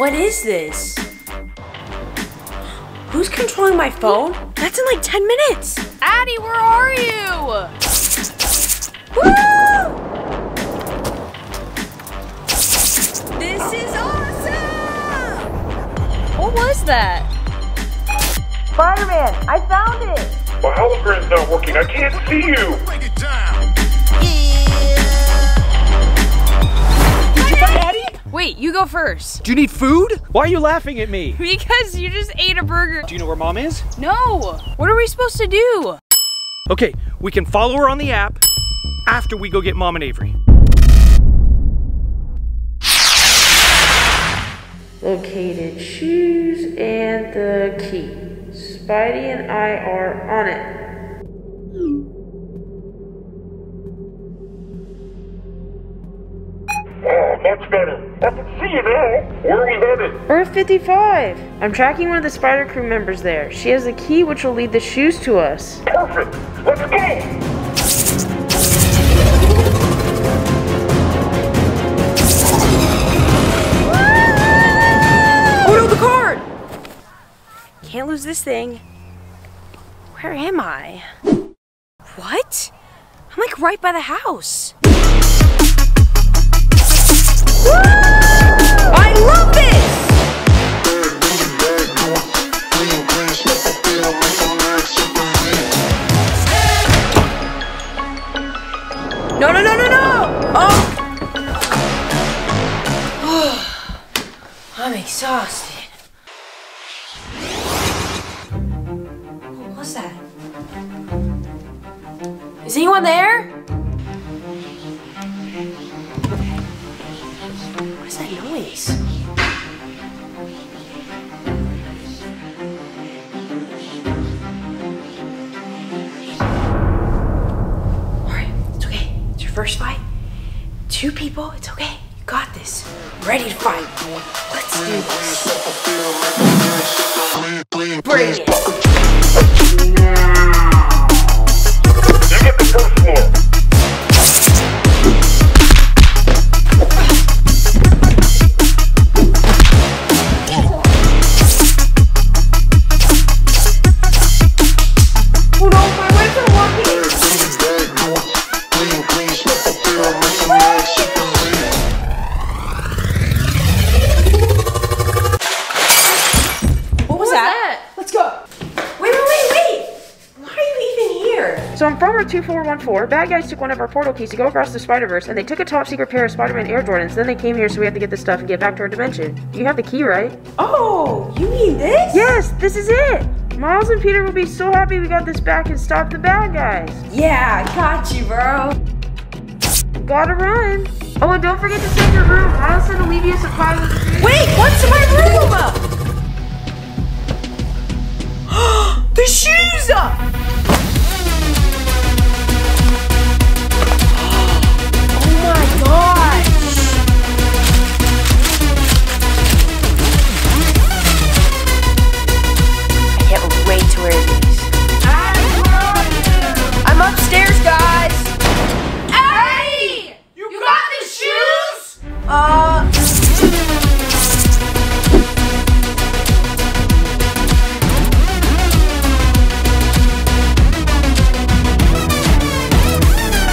What is this? Who's controlling my phone? That's in like 10 minutes. Addie, where are you? Woo! This is awesome! What was that? Spider-Man, I found it! My hologram's not working. I can't see you. Break it down. First. Do you need food? Why are you laughing at me? Because you just ate a burger. Do you know where mom is? No. What are we supposed to do? Okay, we can follow her on the app after we go get mom and Avery. Located shoes and the key. Spidey and I are on it. Much better. I can see you now. Where are we headed? Earth 55. I'm tracking one of the spider crew members there. She has the key which will lead the shoes to us. Perfect. Let's go. No, the card! Can't lose this thing. Where am I? What? I'm like right by the house. No, no, no, no, no! Oh! I'm exhausted. What was that? Is anyone there? It's okay. It's your first fight. Two people, it's okay. You got this. Ready to fight. Let's do this. So I'm from our 2414. Bad guys took one of our portal keys to go across the Spider-Verse, and they took a top secret pair of Spider-Man Air Jordans. Then they came here, so we have to get this stuff and get back to our dimension. You have the key, right? Oh, you mean this? Yes, this is it. Miles and Peter will be so happy we got this back and stop the bad guys. Yeah, got you, bro. Gotta run. Oh, and don't forget to check your room. Miles said to leave you a surprise. Wait, what's in my room? the shoes!